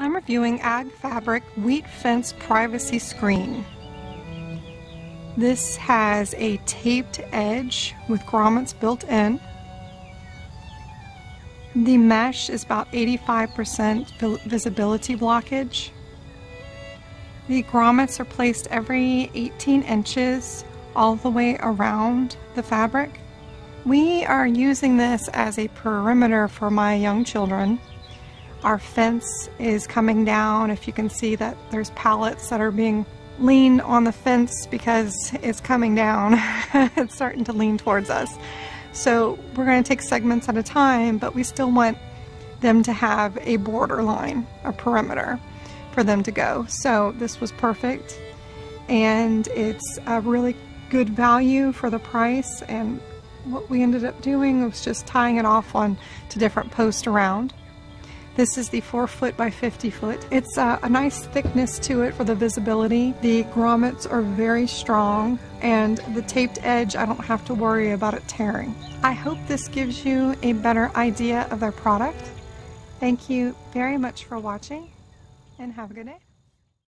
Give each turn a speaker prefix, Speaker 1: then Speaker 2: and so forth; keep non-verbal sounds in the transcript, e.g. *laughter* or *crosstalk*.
Speaker 1: I'm reviewing AgFabric Wheat Fence Privacy Screen. This has a taped edge with grommets built in. The mesh is about 85% visibility blockage. The grommets are placed every 18 inches all the way around the fabric. We are using this as a perimeter for my young children. Our fence is coming down. If you can see that there's pallets that are being leaned on the fence because it's coming down. *laughs* it's starting to lean towards us. So we're going to take segments at a time, but we still want them to have a border line, a perimeter for them to go. So this was perfect and it's a really good value for the price and what we ended up doing was just tying it off on to different posts around. This is the 4 foot by 50 foot. It's a, a nice thickness to it for the visibility. The grommets are very strong and the taped edge I don't have to worry about it tearing. I hope this gives you a better idea of their product. Thank you very much for watching and have a good day.